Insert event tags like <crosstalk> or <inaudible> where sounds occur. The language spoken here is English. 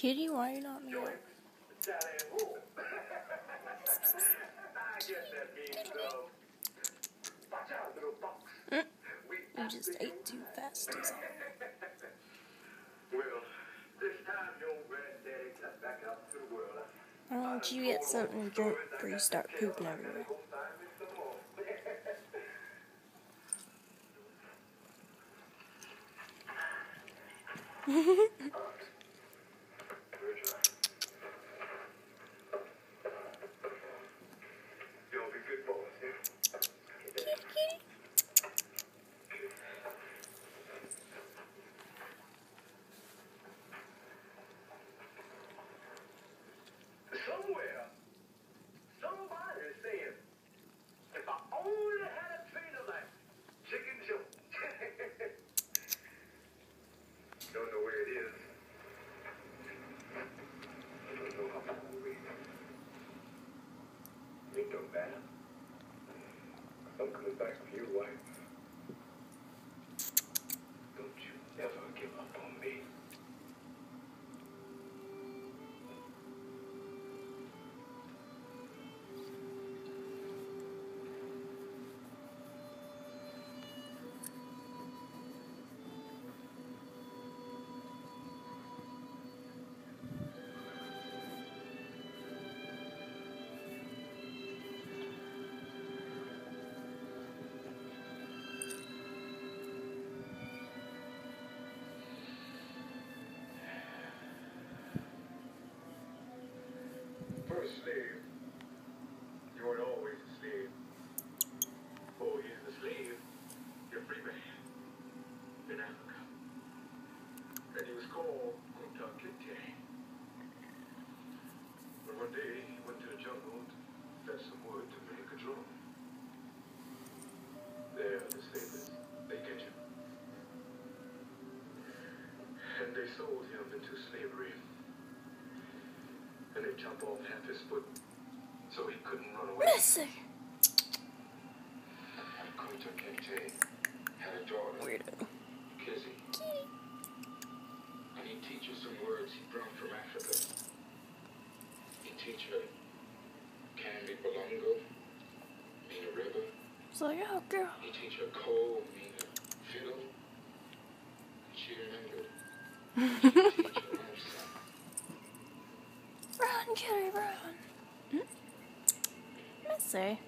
Kitty, why are you not meowing? Mm. You just ate too fast, is world. Why don't you get something to drink before you start pooping everywhere? <laughs> don't matter. I'm coming back for you, wife. Some wood to make a drum. The slavers, they get you. And they sold him into slavery and they chop off half his foot so he couldn't run away. Missy. Kunta Kinte had a daughter, Weirdo. Kizzy, Kitty. and he teach some words he brought from Africa. He teach her Kamby Bolongo, mean a river. It's like, oh, girl. He teach her coal, mean a fiddle. And she remembered. He teach her own son. <laughs> Run, Kitty, run. Mm. Missy.